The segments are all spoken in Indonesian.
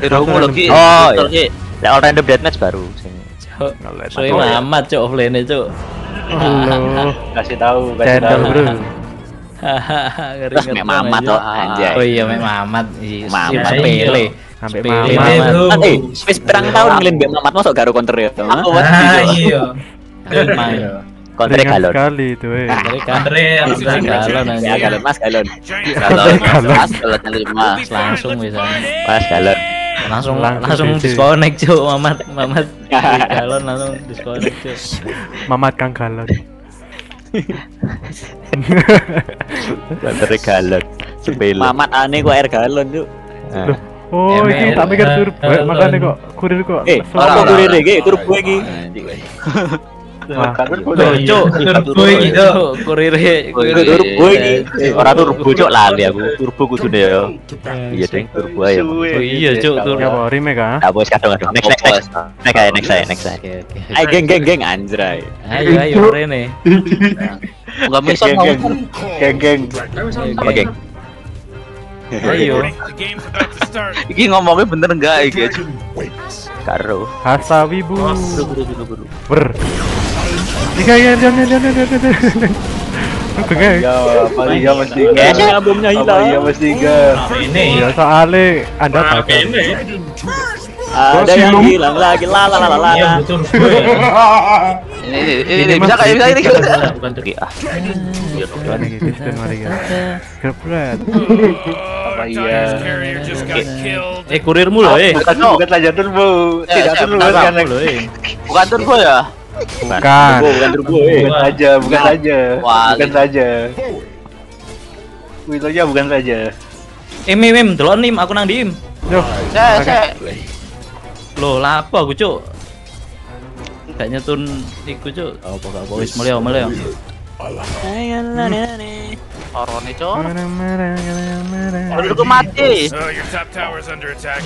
Hero mu lagi. Oh, iya. Lek all random deathmatch baru sing Cuk. ngelet. Soe Mamat cuk offline cuk. Halo. Kasih tahu, kasih tahu. bro. Hahaha Terus mek Mamat kok anjay. Oh iya mek Mamat. Iya, Mamat. Sepele. Sampai Mamat. Eh, wis pirang tahun ngelin mbek Mamat mosok garo counter ya. Aku Ah, wedi. iya. Ringan galon. sekali itu eh. Kan galon Ya Mas galon. Galon. Mas galon lima. Langsung bisa. Mas galon. Langsung Langsung langsung disconnect cuk Mamat Mamat. Galon langsung disconnect cuk. Mamat Kang Galon. Counter galon. Sepele. Mamat aneh kok air galon yuk. Nah. Oh, ini tak mikir turbo, Galon. makanya kok kurir kok. Eh, apa kurir iki? Turbo iki. Cuk, Turbo iki, Cuk. Cuk, kurire kurire. Turbo iki. Eh, Ora turbo cok lali aku. Turbo kudune ya. Iya ding, turbo. Oh iya cuk tur. ya apa remake ah? Ya bos kadang-kadang. Next next next. Next next next oke. Ayo geng geng geng anjray. Ayo ayo Rene. Enggak bisa Geng geng. Geng geng. Apa geng? Ayo. Iki ngomongnya bener enggak iki? Karo. Hasa Wibu. Buru buru buru buru. Ber. Tiga ya, jangan jangan jangan jangan. Oke. Ya, apa iya mesti Eh, enggak? albumnya Apa hilang. iya ini? Ya soalnya Anda tahu. ini? Ada yang hilang lagi la la la la la. Iya betul. gue. Ini ini ini bisa kayak bisa ini. Bukan. Ah. Kepret. Apa iya? Eh kurirmu loh eh. Bukan bukan turbo. Ya, Tidak turbo kan? Eh. Bukan turbo ya? Bukan. Bukan turbo eh. Bukan saja, bukan saja. Wah, Bukan saja. Wilonya bukan saja. Eh mim mim delok nim aku nang dim. Yo. Saya saya Loh lapo aku cuk. Gak nyetun iku cuk. Apa gak apa wis mulai mulai. Orone cok. Marah marah marah marah. Aduh aku mati. So your top tower's under attack.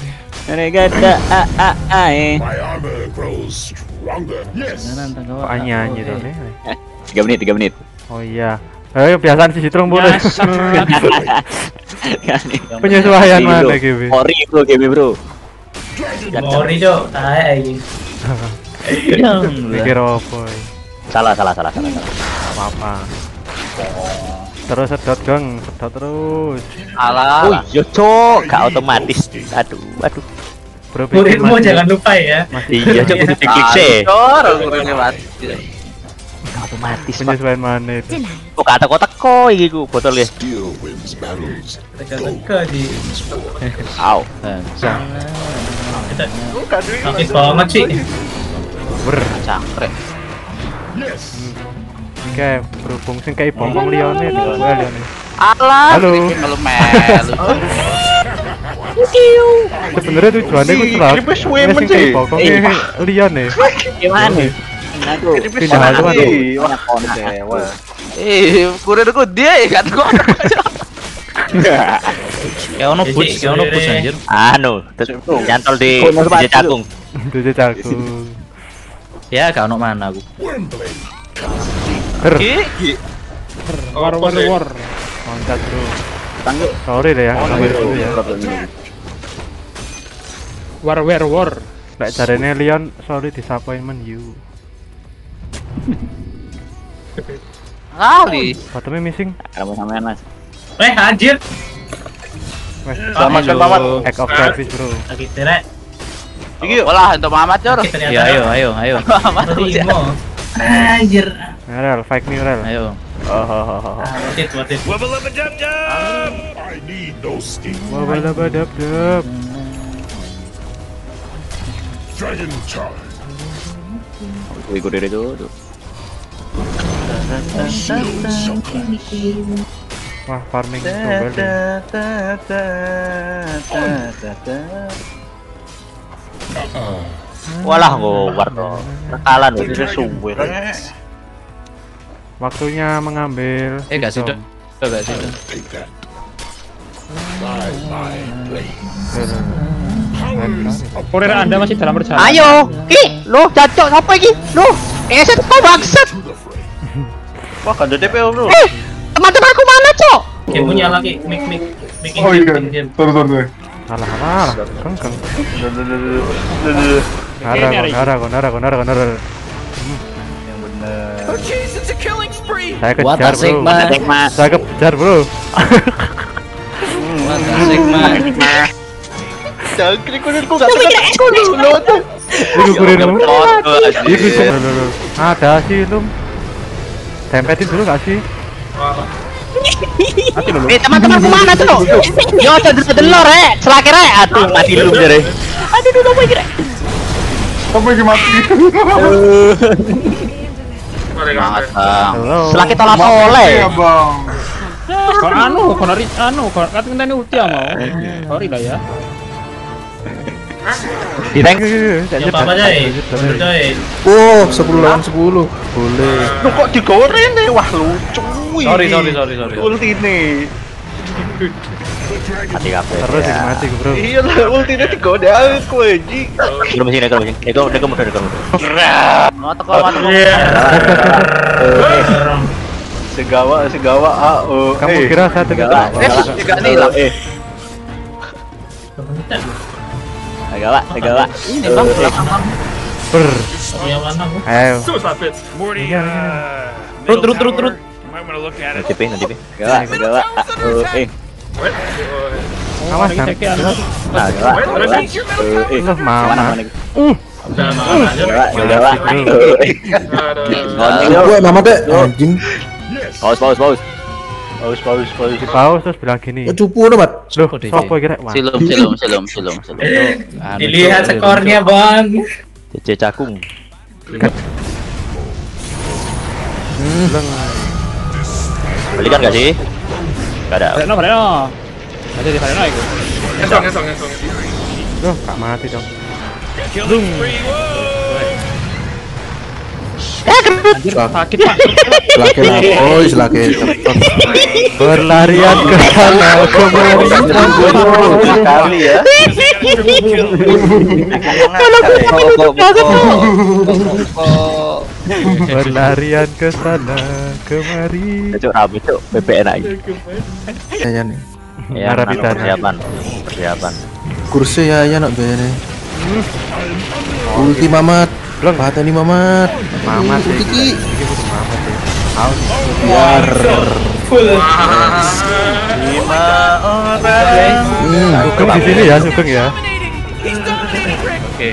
Ini gada a a a. My armor grows Kok anyi-anyi tuh nih? 3 menit, 3 menit. Oh iya. Eh biasaan sih citrung boleh. Penyesuaian Ini, mana gitu. Ori bro, game bro. Mori cok. Tai iki. Mikir apa? ya? Salah, salah, salah, salah. salah. Apa? Terus sedot gang, sedot terus. Alah. Oh iya cok, gak otomatis. Aduh, aduh. Bro, Muridmu mati. jangan lupa ya. Iya cok, kudu diklik sih. Cor, aku ini mati. Otomatis. Penyesuaian mana itu? Kok kata kotak kok iki ku botolnya. Steel wins battles. Teka-teka di. Au. Banget sih. Ber. Cangkrek. Yes. Kayak berhubung sing kayak bongkong liane di gue liane. Alah. Halo. Kalau melu. Sebenarnya tujuannya gue celak. Women kayak sih. bongkongnya liane. Gimana? Aku. Pindah Wah, dewa. Eh, kurirku dia ya kan gua. Kayak ono Jadi, push, kayak ono push kurire. anjir. Anu, nyantol di di cakung. Tujuh jagung. Ya gak ono mana aku. Ki. War war war. Loncat bro. Tangguh. Sorry deh ya. Sampai dulu ya. War war war. Lek jarene Leon sorry disappointment you. Kali. Bottomnya missing. Kamu sampean Mas. Eh anjir. Wes. Selamatkan Mamat. Act of service bro. Lagi terek. Iki olah untuk Mamat cor. Ya ayo ayo ayo. Mamat. Terima. Anjir. Rel, fake nih Rel. Ayo. Oh. Ah, worth it, worth it. Wubba lubba dub dub. I need those steel Wah, dragon charge. Farming. Walah to. Rekalan lho. Kurirnya suwe. Waktunya mengambil. Eh gak sih wisdom. dong. Gak sih dong. Take that. By my blade. Rel, rel. Powers of Kurir Anda masih dalam perjalanan. Ayo, ki, lu cocok apa iki? Lu, eset kok bangsat. Wah, kan DPO, Bro. Teman-temanku mana, Cok? Game punya lagi mic mic mic Oh iya, sorry. sorry. Alah, alah, duh, duh. Nara, nara, nara, nara, nara. Saya What kejar, bro. Sigma. Saya kejar, bro. Sigma. Jangkrik kurir ku gak tekan dulu tuh. Loh, loh. Ada sih, Lum. Tempetin dulu gak sih? Eh teman-teman ke mana tuh? Yo cedera delor rek, selake rek. Aduh mati lu jare. Aduh dulu apa iki rek? Apa mati? Semangat bang. Halo. Selake tolak tole. Ya bang. Kau anu, kau nari anu, kau kata ngenteni utia mau. Sorry lah ya. Di tank. Ya apa coy. Oh, 10 lawan 10. Boleh. Lu kok digoreng nih? Wah lucu. Sorry, sorry, sorry, sorry. Ulti nih. Mati kabeh. Terus ya. mati, bro. Iya lah, ulti nih digoda aku aja. Belum sini, belum sini. Eko, eko mundur, eko mundur. Mau teko, mau teko. Segawa, segawa, ah, oh, Kamu eh. kira saya tekan? Enggak, Eh, juga nih lah. Eh, agak pak. Ini bang, belakang bang. Ber. Yang mana? Bu? Ayo. Morty, Iya, uh, Rut, rut, rut, rut. might want to look at it. Nanti ping, nanti pak, agak pak. Ah, oh, eh. Awas, kan. ya. Nah, pak. Oh, eh. Loh, Mana, mama. Udah. Aku Ngomong. mama teh anjing. Paus, paus, paus. Paus, paus, paus. Di paus terus bilang gini. Oh, cupu no, Mat. Loh, sopo kira? Silum, silum, silum, silum, silum. Dilihat skornya bang. Cece cakung. Balikan gak sih? Gak ada. Valeno, Valeno. Ada di Valeno itu. Loh, gak mati dong. Anjir, sakit pak. Selake lapoi, selake cepet. Berlarian ke sana kemari. Sekali ya. Berlarian ke sana kemari. Cuk, rame cuk. PP enak ini. Ya nih. Ya, Narapidana. persiapan. Persiapan. Kursi ya ya nak bayar nih. Ulti mamat. Belum. Pateni mamat. Mamat sih. Ulti ki. Mamat. Biar. Lima orang. Hmm. Sugeng di sini ya, Sugeng ya. Oke.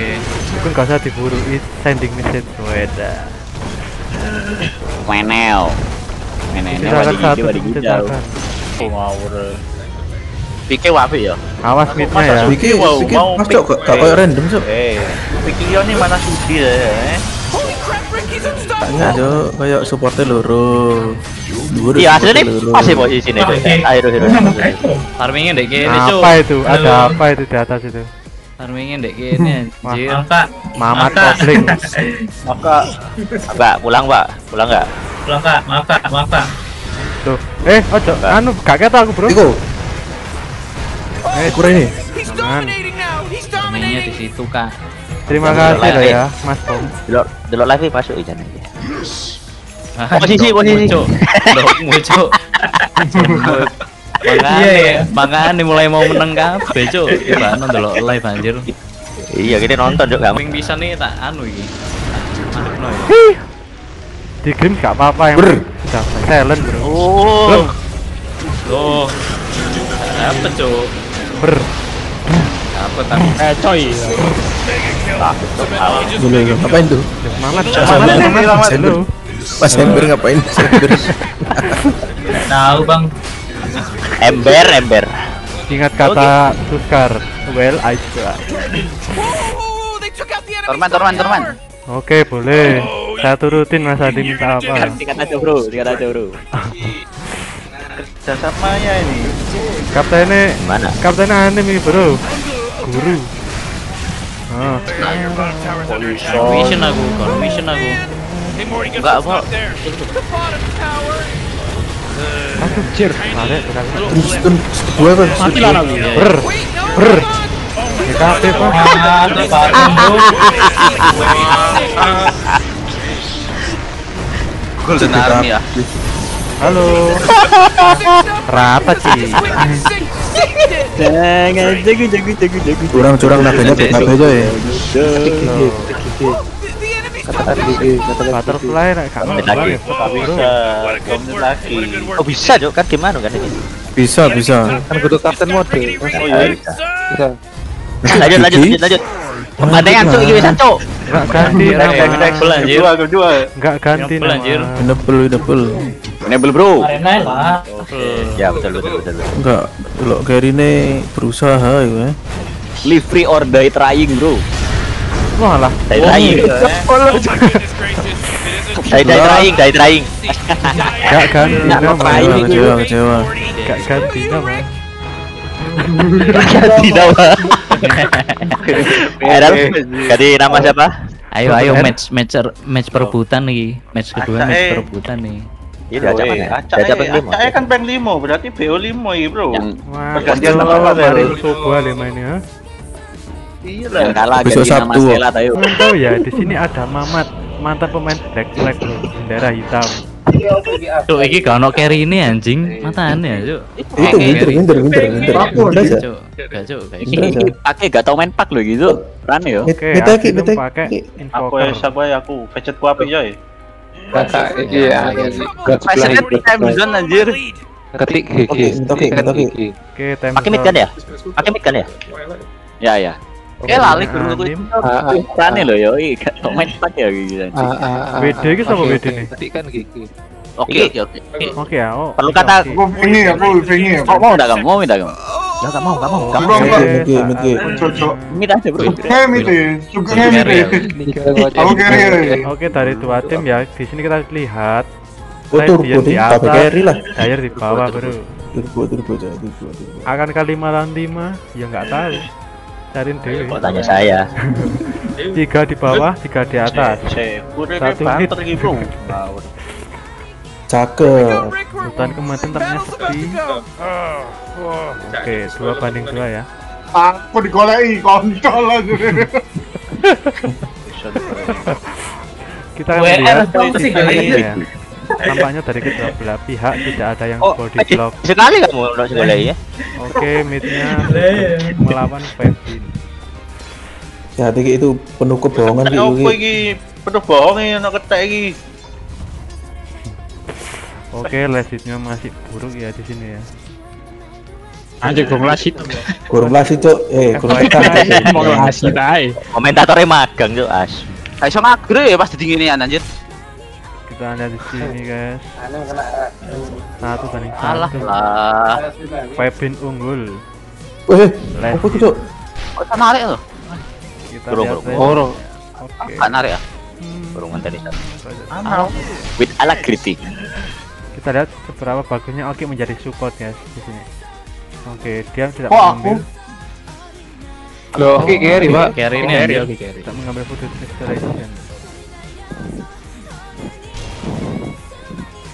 Sugeng gak usah diburu. It sending message. Weda. Menel. Menel. Silakan satu Wadi hijau. silakan. Ngawur. Pikir wapi ya. Awas midnya ya. Iki, Wow, iki mau mas cok gak koyo random cok. Eh, pikir ini mana sudi ya? Eh? Tanya cok, kayak supportnya loro. Iya, loro. pas ya posisi ini. Ayo, ayo. Farmingnya dek kene, Cuk. Apa itu? Ada apa itu di atas itu? Farmingnya dek kene anjir. Angka. Mamat Angka. kopling. Maka Pak, pulang, Pak. Pulang enggak? Pulang kak, maaf kak, maaf kak. Tuh. Eh, ojo. Anu, gak ketok aku, Bro. Iko, Eh, kurang ini. aman. Farmingnya di situ, Kak. Terima kasih loh ya, Mas Pom. Delok, delok live masuk aja. Ah, Posisi, posisi. Cuk. Ndokmu, Makanya, iya. makanya mulai mau menang kabeh, Cuk. Ibarat ndelok live anjir. Iya, kita nonton juga. Ping bisa nih tak anu iki. Ya. Di game gak apa-apa yang silent, Bro. Oh, Loh. Dapet, Cuk. Ber. Dapet aku. Eh, coy. Boleh, ngapain tuh? Mamat. Mamat, halo. Mas Ember ngapain? Tahu bang. Ember, ember. Ingat kata Suskar. Well, I try. Torman, Torman, Torman. Oke, boleh. Saya turutin Mas Adi minta apa. Tingkat aja, Bro. Tingkat aja, Bro. kerjasamanya ini. Kaptennya, Mana? kaptennya aneh nih, Bro. Guru. Oh, Mission aku, mission aku. Enggak, some Aduh, cir. Terus kan kedua kan. Mati lah aku. Ber, ber. GKP, Pak. Golden Army ya. Halo. Rata sih. Jangan jago jago jago jago. Curang-curang nabenya buat nabe ya. Butterfly nek gak ngono lagi. Oh bisa Cuk, kan gimana kan ini? Bisa, bisa. Kan kudu kapten mode. Oh iya. Bisa. Lanjut lanjut lanjut lanjut. Kepandean Cuk iki wisan Cuk. Enggak ganti nama. Kedua, kedua. Enggak ganti Double, anjir. nama. Double, double. Enable bro. Arena lah. Ya betul betul betul. betul. Enggak, kalau Gary ini berusaha ya. Live free or die trying bro. Wah lah. Die trying. Die die trying, die trying. Enggak ganti Nggak nama. ngapain Kecewa, kecewa, kecewa. Enggak ganti nama. Ganti nama. Adam, ganti nama siapa? Ayo ayo match match match perebutan nih. Match kedua match eh. perebutan nih. Iya diajak mana? Diajak eh, lima. acak eh kan bank limo, berarti BO limo ya bro. Pergantian nama apa, kemarin Bel? Sobo ale mainnya. Iya yang lah. kalah Besok Sabtu. Kalian tahu ya, di sini ada Mamat, mantan pemain Black Flag loh, bendera hitam. Cuk iki gak ono carry ini anjing. Matane ya, Cuk. Itu winter, winter, winter, winter. Winter aja. Cuk. Gak Cuk, aja. Pakai gak tau main pak lo gitu. Rane yo. Oke, Kita ki, Asinum kita pakai ki. Aku ya siapa ya aku, pecet ku api ya. Kakak iya iya sebelah Preset hidup. time zone anjir. Ketik Oke, gigi. oke, oke. Oke, time Pakai mid kan ya? Pakai mid kan ya? Ya ya. Oke lali guru. Anim. Ah, ah, Rane lo yo. Ih, gak tau main pak ya gitu. ah, ah, ah. WD ki sama Oke, WD oke. nih? Ketik kan gigi. Oke oke oke. Oke ya, oh. Perlu kata- oke. Aku pengen, aku pengen. Mau mau enggak kamu? Mau enggak kamu? Ya gak mau, gak mau. Oke, mau. oke, oke. Cocok. Mid aja bro. Hem itu, suka hem itu. Aku kira Oke, dari dua tim ya. Di sini kita lihat Oh, Radiant ding, di tapi atas, carry lah. Dyer di bawah, Bro. Turbo, turbo turbo, turbo. Akankah 5 lawan 5? Ya nggak tahu. Cariin dewe. Kok tanya saya? Tiga di bawah, tiga di atas. Satu hit. Cakep. Hutan kematian ternyata sepi. Oke, dua banding dua ya. Aku digoleki kontol aja. Kita lihat apa ya. Tampaknya dari kedua belah pihak tidak ada yang Oh, body block. sekali kamu udah sekali ya? Oke, midnya melawan Pevin. Ya, hati itu penuh kebohongan Apa gitu. iki? Penuh bohong ini anak ketek iki. Oke, lesitnya masih buruk ya di sini ya. Anjir gong lasit. Kurang lah sih, Cok. Eh, kurang kita. Mau lasit ae. Komentatornya magang tuh as. Kayak sama agre ya pas didinginin anjir. Kita lihat di sini guys. Satu banding Alah satu. lah. Pevin unggul. Eh, apa tuh, Cok? Kok bisa narik lo? Kita Bro, lihat. Les. Oro. Oke. Gak narik ya? Burungan tadi. With alacrity. Kita lihat seberapa bagusnya Oki menjadi support guys di sini. Oke, dia tidak Kok mengambil Loh, oke carry, Pak. Carry ini oke carry. tidak mengambil food restoration.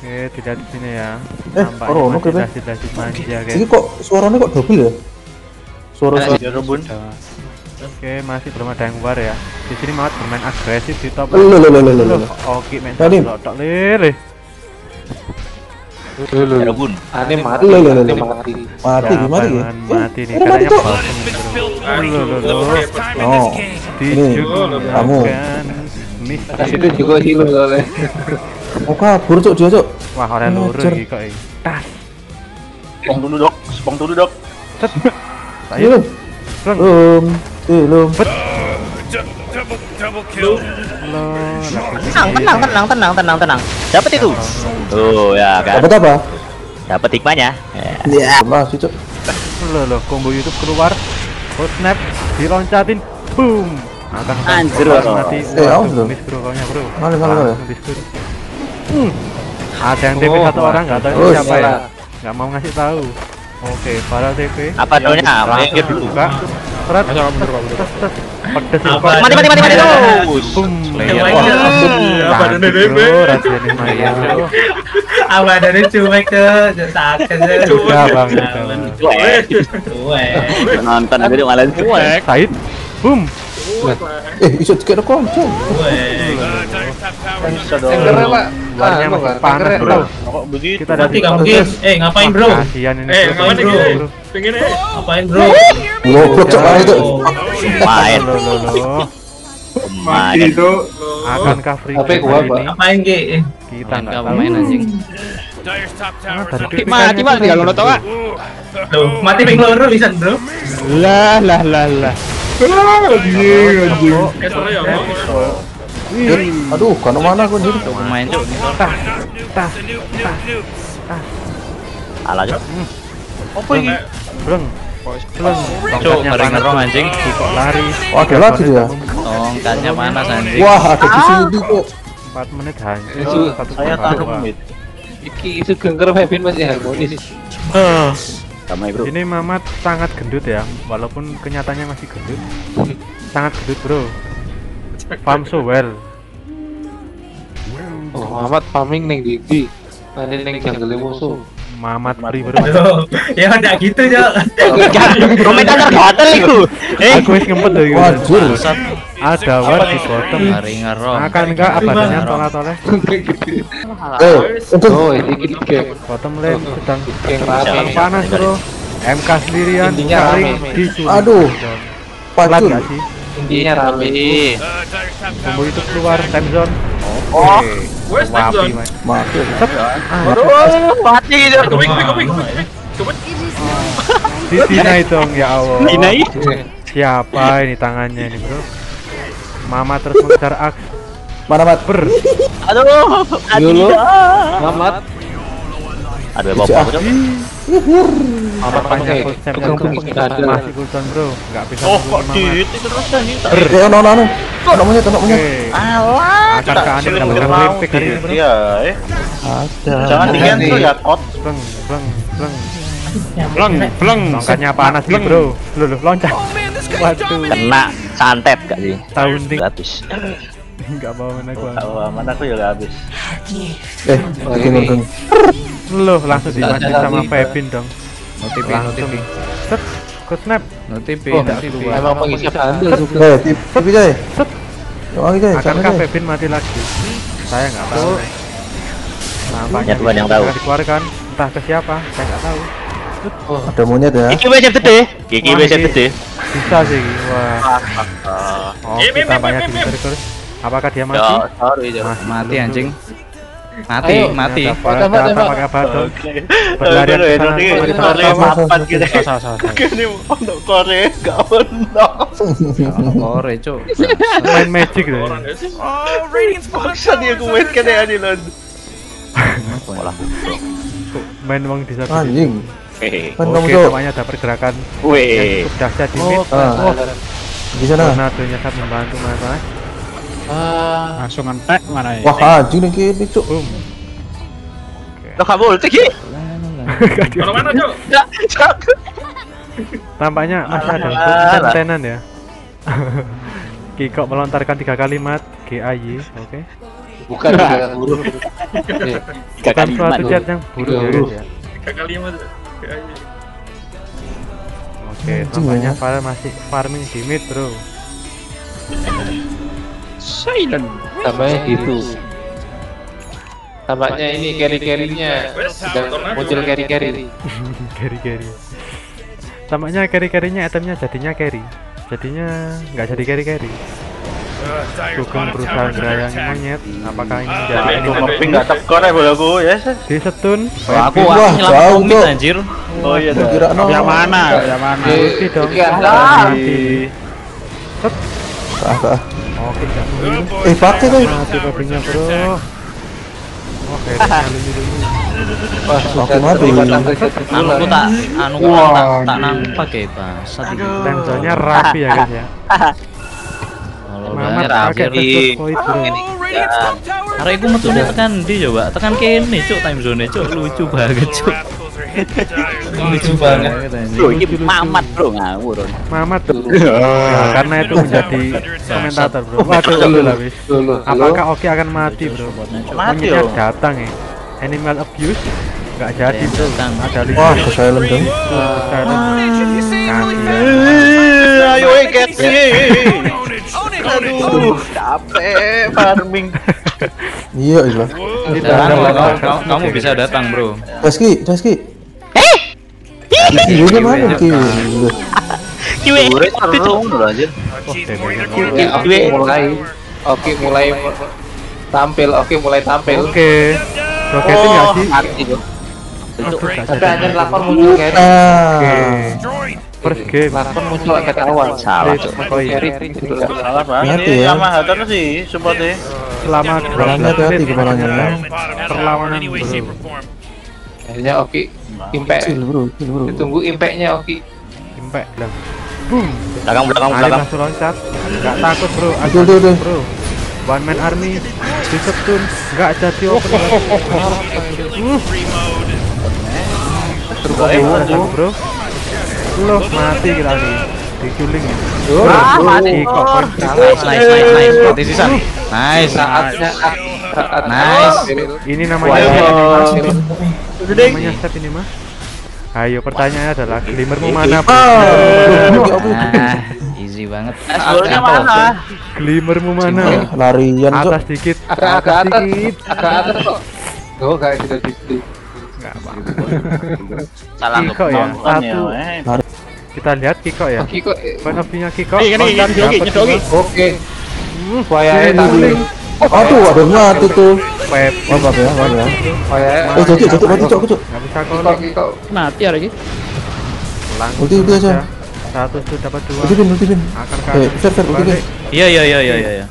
Oke, tidak di sini ya. Eh, masih oke, Bang. dasit-dasit manja guys. Ini kok suaranya kok double ya? Suara-suara. Ya Robun. Oke, masih belum ada yang war ya. Di sini Mamat bermain agresif di top. Loh, loh, loh, loh. Loh, Oki main Tadi. tok lele. Rebun. Aneh mati, loh, aneh loh. mati. Mati, gimana ya? mati nih? Katanya bro. Loh, loh, loh. Oh, Dijuk kamu. Pas itu juga hilo soalnya. mau kabur, Cok, dia, Cok. Wah, orang lurus Ngajar. iki kok iki. Tas. Spong dulu dok, spong dulu dok. Saya Belum. Belum. Belum. Belum. loh. Tenang, tenang, tenang, tenang, tenang, tenang. Dapat itu. Tuh ya kan. Dapat apa? Dapat hikmahnya. Ya. Ya. Masih, Cok. Loh, loh, combo YouTube keluar. Oh, snap, diloncatin. Boom. Anjir, bro. mati. Eh, dong. miss bro, bro. Mana, mana, mana? Hmm. Ada yang TP Oh, satu orang nggak tahu oh, ini siapa ya? Nggak mau ngasih tahu. Oke, para TP. Apa dulunya? Minggir dulu. Buka. Tes, tes. Pedes Apa. Mati, mati, mati, mati. Tuh. Boom. Player. Wah, Apa mati, bro, Radiant Maya. Apa dari cuek ke sakit Sudah, Bang. Cuek. Cuek. Nonton video malah cuek. Said. Boom. Eh. Bisa dong. Tankernya pak. Luarnya Anu, masih Pak, panas, bro. Kok begitu? Kita dari Mati gak mungkin. Eh ngapain bro? Kasihan ini. Eh, ngapain bro? Pengen eh. Ngapain bro? Goblok cok ah, itu. Main, Loh, loh, loh. main. Akankah free kick gua, Pak. ini? Ngapain ge? Kita Main nggak kau tahu. main anjing. Ah, mati tuh tinggal kan lo tau gitu. Tuh, mati ping loro bisa bro. Lah lah lah lah. Eh ya. Ih, Aduh, kono mana gua jadi. Cuk main cuk. Alah, Cok. Apa ini? Bleng. Bleng. Cuk Tongkatnya ngeri panas. ngerong anjing. Kok lari. Oh, ada lagi dia. Tongkatnya panas anjing. Wah, ada di sini kok. 4 menit hancur. Saya dua. mid. Iki itu gengker Febin masih harmonis. Damai, Bro. Ini Mamat sangat gendut ya, walaupun kenyataannya masih gendut. Sangat gendut bro. Farm so well. Oh, Muhammad farming neng di. Panen neng jungle musuh. Mamat free bro. Ya enggak gitu, Cok. Komentar gatel iku. Eh, Aku wis ngempet dari Wajur. Ada war di bottom. Ngeri ngerong. Akankah abadanya tolak-tolak? Eh, untuk Oh, ini game. Bottom lane sedang Geng sedang rame. panas bro. MK sendirian Intinya saling rame, men. diculik. Aduh. Pacul. Intinya rame. Combo itu keluar time zone. Oh, Wes Wapi Tyson. mas. Mati. aduh, mati gitu. Komik komik komik komik. Di Tina itu ya Allah. Ini. Siapa ini tangannya ini bro? Mama terus mengejar aks. Mana mat? Ber. Aduh, Dulu. aduh. Mamat. Aduh, bapak, Cok. Mamat pakai. full step Tukang yang ada. masih cooldown bro. Nggak bisa Oh, kok di itu terus dah nih? Eh, ono ono. Ono monyet, ono Oke. monyet. Alah, Akan ke Anil kalau kan mau Olympic hari ini bro. Iya, eh. Ada. Jangan di cancel ya, Tot. Bleng, bleng, bleng. Bleng bleng. Tongkatnya panas nih bro. Lu lu loncat. Waduh. Kena santet gak sih? Sounding Gratis. nggak bawa mana gua. Tahu aman aku ya habis. Eh, bikin undung. Lu langsung dimati sama lagi, Pepin dong. Notifi Langsung. notifi. Set. Ke snap. Notifi Oh, notifi. Emang pengisi bandel juga. Eh, tip aja. Set. Yang lagi aja, sana Akankah aja. Pepin mati lagi? Saya nggak tahu. Nampaknya Ya, Tuhan yang tahu. dikeluarkan entah ke siapa, saya nggak tahu. Ada monyet ya. Kiki WC gede. WC ini gede. Bisa sih, wah. Oh, kita banyak terus. Apakah dia mati? Ya, sorry. Masih Mati anjing. Mati, Ayo, mati. Tembak, tembak. apa pakai. Berlarian Aduh, ke sana. Kita nih, papan gitu. Salah salah salah. Ini untuk Korea gak benar. Kore, cuk. Main magic tuh. Paksa dia gue main kene ani lon. Main uang di satu. Anjing. Oke, namanya ada pergerakan yang Weh. cukup dahsyat di mid. Ah, di sana. Tornadonya saat membantu mas. Ah, Langsung ngentek mana ya? Wah, anjing nih kiri, cuk. Boom. Lo kamu ulti, Ki? Kalau mana cuk? Tampaknya masih ada kontenan ya. Kiko melontarkan tiga kalimat GAY, oke. bukan bukan huruf. Tiga Bukan kali suatu chat yang buruk ya Huruf. ya. Kali mas. Oke, tampaknya Farah masih farming di mid bro. Silent. Tambahnya gitu. Tampaknya ini carry-carry-nya sedang muncul carry-carry. carry carry. Tampaknya carry carrynya itemnya jadinya carry. Jadinya nggak jadi carry carry. Sugeng berusaha gerayangi monyet. Apakah ini menjadi Aku ini ngopi gak tekor ya bola aku ya. Di setun? Wah, aku Wah, aku jauh, Cuk. anjir. Oh iya. Kira no. Yang mana? Yang mana? Ulti dong. Ada Mati. Sah, sah. Oke. Eh, pakai tuh. Mati babinya bro. Oke, lunyu. Wah, Aku mati. Anu ku tak anu ku tak tak nang pakai basat iki. Tensonya rapi ya guys ya. Mamat pakai first point bro. Arek iku metune tekan ndi coba? Tekan kene, cuk, time zone, cuk. Lucu banget, cuk. Lucu banget. Bro, ini mamat, bro, ngawur. Mamat tuh. Ya, karena itu menjadi komentator bro. Waduh. Dulu. Apakah Oki akan mati bro? Mati yo. datang ya. Animal abuse nggak jadi bro. Datang. Ada lima. Wah, ke silent dong. Ayo cat. Aduh, capek farming. Iya, iya. Kamu, bisa datang bro. Daski, Daski. Eh? Kiwinya mana kiwi? Kiwi. Ure seru loh aja. Oke, oke mulai. Oke mulai tampil. Oke mulai tampil. Oke. Roketin nggak sih? Mati. Aduh, nggak Tapi jadi. hanya lapor muncul carry. Ah. First game. Lapor muncul agak awal. Salah. Koi. Lah. Salah banget Hati nih ya. sama Hater sih supportnya. Selama Kepalanya 12 hati-hati menit ya. perlawanan bro. Akhirnya oke. Impact. Ditunggu impactnya oke. Impact bilang. Boom. Belakang belakang belakang. langsung loncat. Nggak takut bro. Betul, betul. bro. One man army. Disetun. Nggak jadi open. Terus bro. Loh mati kita nih. Diculing ya. Ah, mati. Koi. Nice, nice, nice, nice. Mati. Nice. Saatnya saat Nice. Ini namanya. Gede. Namanya step ini mah. Ayo pertanyaannya adalah glimmermu mana? Nah, easy banget. Dashboardnya mana? Glimmermu mana? Larian cok. Atas dikit. agak atas. dikit. Agak atas kok. Oh, kayak tidak di Apa. Salah Kiko ya. Nonton ya, Satu. eh. Kita lihat Kiko ya. Kok. eh, Point of view-nya Kiko. Ini, nyedoki, nyedoki. Oke. Tampil. Aduh, ada mati tuh. Pep. Oh, maaf ya, maaf ya. Eh, jatuh, jatuh, mati cok, cok. Nggak bisa kok. Mati ada lagi. Langsung Ulti, ulti aja. Satu tuh dapat dua. Ulti pin, ulti pin. Akan Eh, fair, fair, ulti pin. Iya, iya, iya, iya, iya.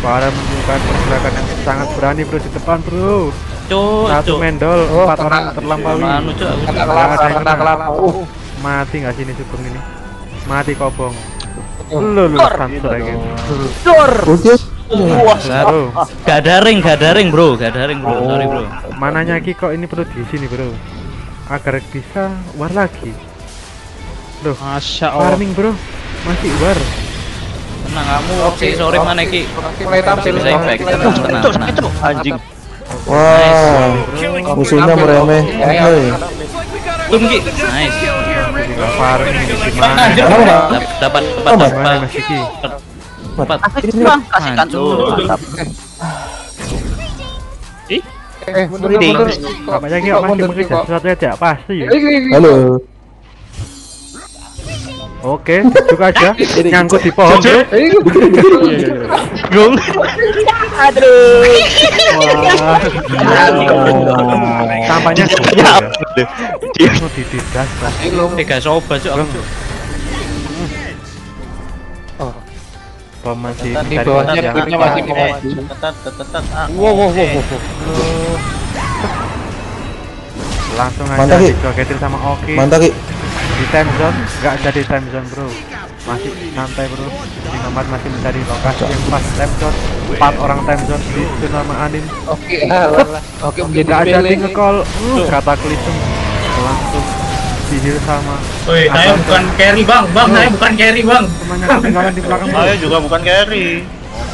Para menunjukkan pergerakan yang sangat berani bro di depan bro. Cuk, Satu mendol, Oh, empat orang terlampaui. Manu cuk. aku Kena cuk. kelapa, kena kelapa. Uh, Mati nggak sini sugeng ini? Mati kobong. Lu lu samsur lagi. Gak ada ring, gak ada ring bro, gak ada ring bro, sorry bro. mananya Kiko ini perlu di sini bro. Agar bisa war lagi. Loh, Masya Allah. farming bro. Masih war. Tenang kamu, si sorry mana ki. Oke mulai tampil. Bisa impact, tenang, tenang, tenang. Anjing. Wah, musuhnya meremeh. Tum ki, nice. Dapat, dapat, dapat, dapat. Tuh. Mantap. Eh, mundur aja pasti. ya. Halo. Oke, juga aja. Nyangkut di pohon bro. Gung. Aduh. Tampaknya ya. Dia ditindas. Eh gak sobat cuk, aku cuk. Bom masih Di bawahnya aman. masih mau maju. Tetet, tetet. Wow, wow, wow. Langsung aja dijogetin sama Oki Mantap ki. di time zone, nggak jadi time zone bro. Masih santai bro. Si Nomad masih mencari lokasi yang pas time zone. Empat orang time zone di nama Anin. Oke, alah. Oke menjadi Nggak jadi pilih. ngecall. Uh, kata Klisum langsung dihil sama Woi, saya bukan carry bang, bang, saya bukan carry bang. temannya ketinggalan di belakang. Saya juga bukan carry.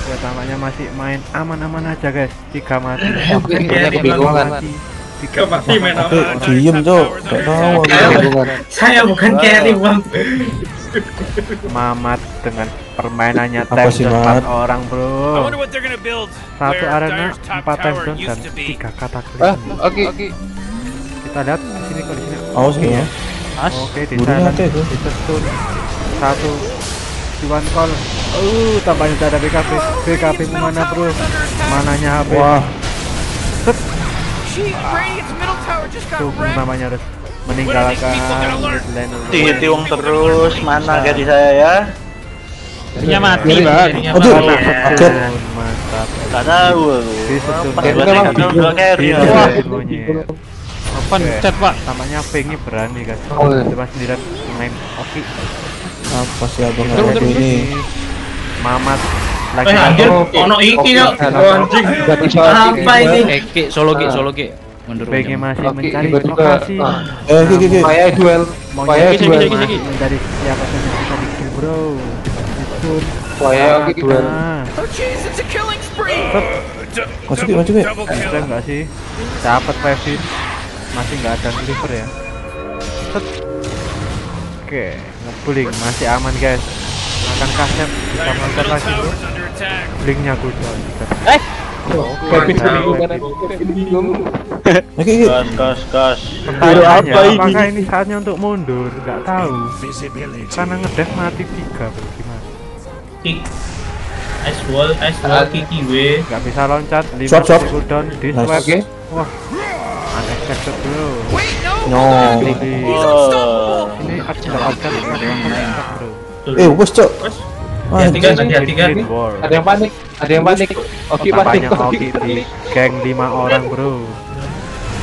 Ya tampaknya masih main aman-aman aja guys. Tiga mati. Kebingungan. mati. Tiga pasti main apa. diem cok. Gak tahu aku. Saya bukan carry bang. Mamat dengan permainannya Mat? empat orang bro. Satu arena, empat zone dan tiga kata Ah, oke. Kita lihat di sini kok di sini. Ya. Oke, di sana hati itu. satu Cuan call. Uh, tambahnya tidak ada BKP. BKP mana bro? Mananya HP? Wah, Tuh namanya harus meninggalkan. Dihitiung terus, mana carry saya ya? Jadinya mati, aduh. Mantap. Gak tahu. Carry ya. Pak? Berani kan. Oh, iya. Coba sendirian main Oki. Apa sih abang ini? Mamat lagi Eh anjir, Oke. ono iki yo. Anjing. Apa ini? Eh ki, solo ki, solo ki. Mundur. Pengnya mundur. masih Oke, mencari lokasi. ah. Eh, ki, ki. Supaya duel. Segi, duel. dari siapa saja bisa di kill bro. Oke duel. Jeez, it's a killing spree. Maju ki, maju ki. bisa nggak sih? Dapat Pevin. Masih nggak ada deliver ya. Set. Oke, ngebuling masih aman guys. akan kasep bisa meloncat lagi bro linknya cooldown Eh, Kevin bingung Kevin. Kevin bingung Oke, oke. Gas, Apa ini? apakah ini saatnya untuk mundur? Nggak tahu. Karena ngedev mati tiga bro, gimana? Kick. Ice wall, ice wall, kiki we. Nggak bisa loncat, lima Swap, swap. cooldown, di swap. Wah, no! Ini, aku. Eh, bos, cok. Ya, tiga, tiga, ada yang panik ada yang panik Oki panik Oki di geng lima orang bro.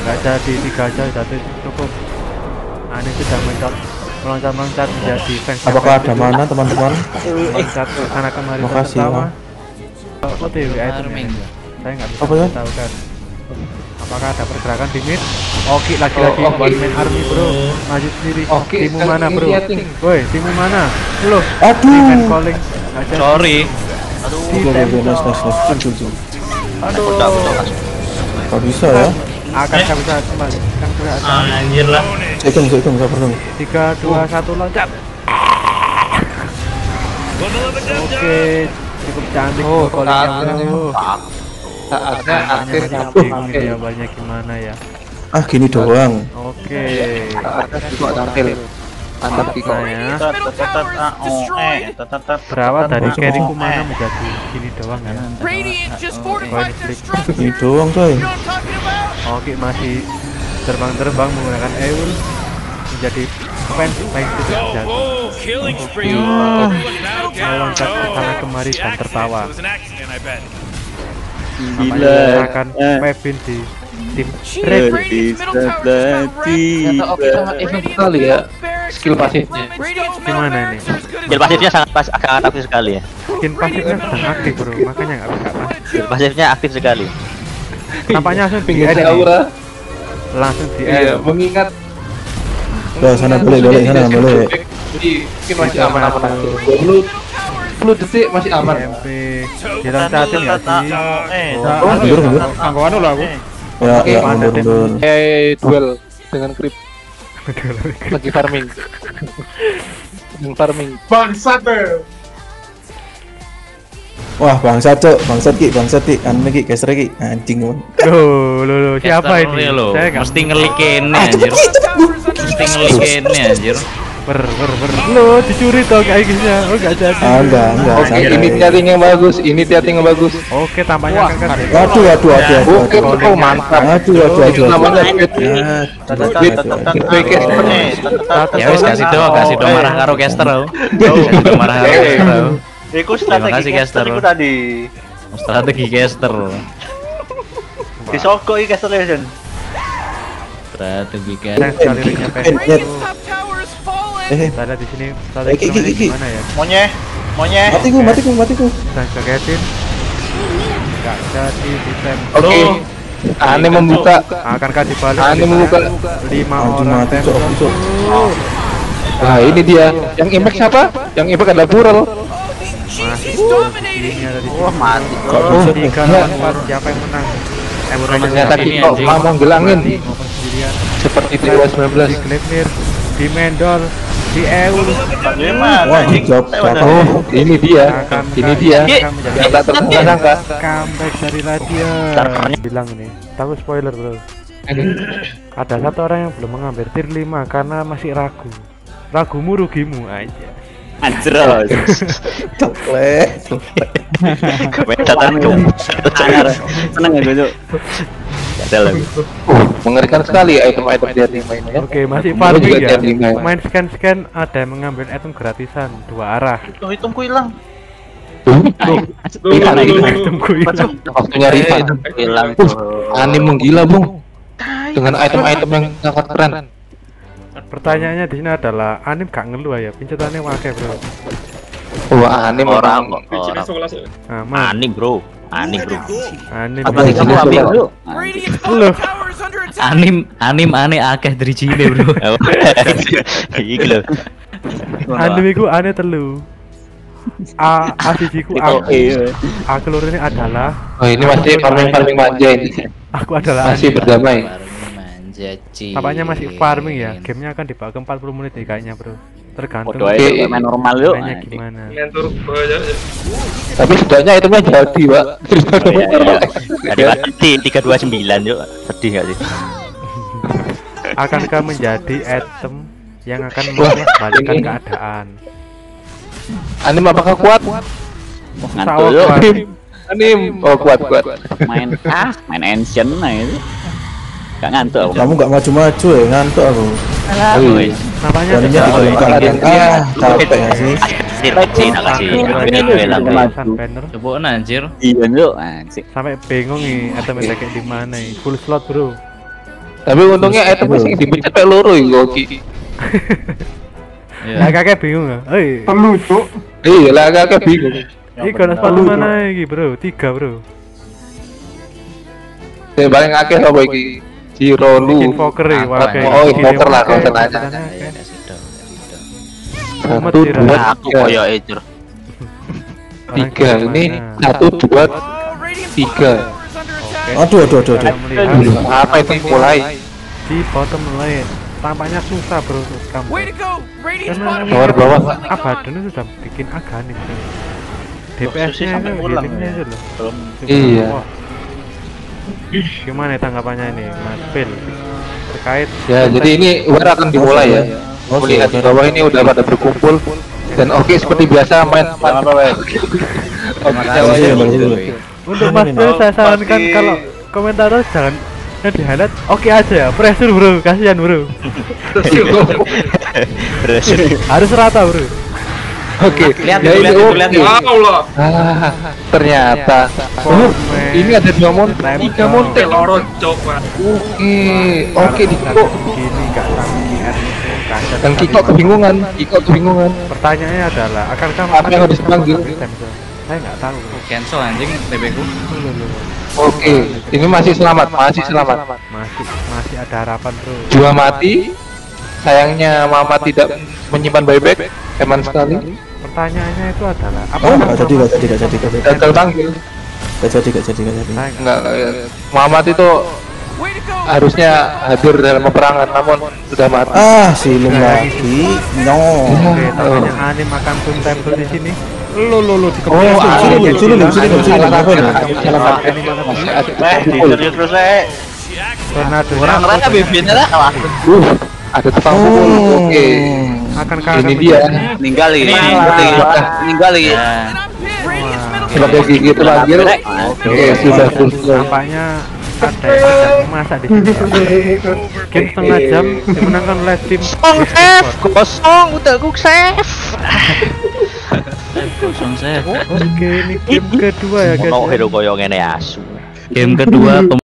Nggak jadi tiga aja, jadi cukup. Nah, ini sudah mencat meloncat-meloncat menjadi fans Apakah ada mana, teman-teman? loncat ke sana kemari Makasih. Oh, item Farming. ya. Saya nggak bisa Apa ya? tahu kan. Apakah ada pergerakan di mid? Oki lagi-lagi Oh, Oki. one man army bro. Maju sendiri. Oki, Timu sekali mana bro? Woi, timu mana? Loh, Aduh. defense calling. Jadi. Sorry. Si Oke, oke, nice, nice, nice. Cun, cun, cun. Udah, udah, udah. Kok bisa ya? Akan saya bisa kembali. Kan sudah ada. Anjir lah. Hitung, saya hitung, sabar dong. Tiga, dua, satu loncat. Oke, cukup cantik Oh, bro callingnya, saatnya. nyambung bingung ini awalnya gimana ya. Ah, gini doang. Oke. saatnya juga tampil Nah ya. Ah, oh, eh, tat. Berawal dari Masuk. carry Kumana menjadi gini doang ya. Flick. structure. Gini doang, coy. Oke masih terbang-terbang menggunakan Eul menjadi fans baik killing spree. Meloncat ke sana kemari dan tertawa. Namanya akan Pevin di tim Red. Ternyata sekali ya skill pasifnya Gimana ini? Skill pasifnya sangat pas sangat aktif sekali ya. Skin pasifnya sedang aktif bro, makanya nggak bisa mas. Skill pasifnya aktif sekali. Nampaknya langsung di nih. aura Langsung di iya mengingat Udah, sana balik, balik, sana balik. jadi mungkin masih aman-aman aja 20 10 detik masih aman MP nggak sih? Eh, Oh, Oh, mundur, mundur. Anggo anu lah aku. Ya, Oke, ya, mana mundur, mundur. eh duel dengan creep lagi farming farming Bangsat tuh. Wah, bangsat, cok. Bangsat, Ki. Bangsat, Ki. Anu, Ki. Geser, Ki. Anjing, man. Loh, loh, loh, siapa ini? Saya Mesti ngelikinnya Ah, anjir. Mesti ngelikinnya anjir. Ber ber ber. Loh, dicuri dong kayak gini. Oh, nggak jadi. Ah, enggak, enggak. oke santai. ini setting yang bagus ini setting yang bagus Oke, tampaknya akan kan. Waduh, waduh, waduh, waduh, oke waduh. oh mantap Aduh, aduh, aduh, itu aduh. namanya Ya, ah, oh. Ya wis kasih do, kasih do Oh, marah karo caster. Kasih do marah karo caster aku. Iku Terima strategi kasih, caster tadi. Strategi caster. Disogok iki caster Legend. Strategi caster. Eh, fallen. Eh, Saya lihat di sini Eh, strategi Ki, Ki, namanya Ki. gimana ya? Monyeh, monyeh. matiku, matiku, matiku. Saya kagetin. Nggak jadi di tem. oke aneh membuka Akankah dibalik? aneh membuka lima orang mati, cok. Cok. nah ini dia yang impact siapa yang impact adalah Bural ada di. Wah, mati. Kok bisa? Tiga lawan. Siapa yang menang? Ternyata Ini Kiko mau sendirian. seperti Dewa di 19 Gleipnir, di Mendol, di. Gimana? Wah, hijab, oh ini dia ini dia yang tak tersangka comeback dari Latian. Bilang ini, tapi spoiler bro. Ada satu orang yang belum mengambil tier 5 karena masih ragu. Ragumu rugimu aja. Anjros. Coklet. Datang tuh. Anyar. Seneng ya gue. Ada lagi. Mengerikan sekali item-item dia lima ini ya Oke, masih farming ya. tier ya. Main scan-scan ada yang mengambil item gratisan dua arah. Tuh hitungku hilang. Hilang, hilang. Itemku hilang. waktunya refund Hilang Uh, tuh. aneh menggila bung dengan item-item yang sangat keren Pertanyaannya di sini adalah anim gak ngeluh ya, pincetannya wakai bro. wah aneh Orang kok. Nah, mas, Ani bro. Ani bro. anim. Apalagi Kamu abi bro. Anim anim aneh akeh dari Cile, Bro. Iki lho. Anim iku aneh telu. A A sijiku A. A keloro ini adalah oh ini masih farming-farming manja ini aku adalah masih berdamai. Tampaknya masih farming ya. Gamenya akan dibawa ke 40 menit nih kayaknya bro. Tergantung Podo aja main normal yuk. mainnya gimana Main turbo aja. Tapi setidaknya itemnya jadi, Pak. Oh, iya, iya. Tadi mati tiga dua sembilan yuk. Sedih gak sih? akankah menjadi item yang akan membalikan keadaan Anim apakah kuat? Ngantuk yuk. kuat. Anim. Oh, kuat, kuat. Main ah, main ancient nah itu. Gak ngantuk aku. Kamu gak maju-maju ya ngantuk aku. Namanya Oh, iya. Ah, capek sih? Coba anjir. Iya yuk. Anjir. sampai bingung nih item kayak di mana nih full slot bro Tapi untungnya itemnya sing dipencet kayak loro iki, Oki. Nah, kakek bingung ya? Hei, Iya, lah kakek bingung. ini kono sepatu mana ini bro? Tiga bro. Paling akeh apa iki? Jiro lu. Invoker ya, Angkat. wakai. Oh, invoker lah kalau. Umat Satu, dua, Aku tiga. koyo ecur. Tiga. Ini satu, dua, tiga. Aduh, aduh, aduh, aduh. Apa itu mulai? di bottom lane tampaknya susah bro untuk kamu karena Bawah, bawah. Abaddon itu sudah bikin aganis. DPS-nya itu healingnya itu loh Iya. Gimana tanggapannya ini Mas Phil? Terkait Ya, jadi ini war akan dimulai ya. Oke, Melihat di bawah ini udah pada berkumpul. Dan oke seperti biasa main Oke, untuk Mas Phil saya sarankan kalau komentar jangan yang di highlight oke aja ya. Pressure bro. Kasihan bro. Harus rata bro Oke, Lihat ya lihat oke. lihat tuh. Allah. Ah, ternyata. Oh, ini ada dua monte, tiga monte. Loro cok. Oke, oke Diko. gini gak sama GR itu kasihan Dan Kiko kebingungan, Kiko kebingungan. pertanyaannya adalah akankah Apa yang harus dipanggil? saya nggak tahu bro. Cancel anjing TB ku. Loh, loh, loh. Oke, ini masih selamat, masih selamat. masih masih ada harapan bro Dua mati. Sayangnya Mama tidak menyimpan buyback. Eman sekali. Pertanyaannya itu adalah apa Oh, gak jadi, gak jadi, gak jadi. Gagal panggil. Gak jadi, gak jadi, gak jadi. nggak Muhammad itu harusnya hadir dalam peperangan namun sudah mati. Ah, silum lagi. No. Oke, tampaknya anim akan pun tempel di sini. Lo lo lo di Oh, Eh, terus eh. Tornado lah. Uh, ada tukang pukul. Oke. Akan Ini dia. Ninggal lagi. Ninggal lagi. Ninggal lagi. Ya. Sebagai gigi terakhir. Oke, sudah selesai. Tampaknya ada yang sedang memasak di sini. Game setengah jam dimenangkan oleh tim. Save Kosong udah cook save. Kosong saya. Oke, ini game kedua ya guys. Mau ya. hero koyo ngene asu. Game kedua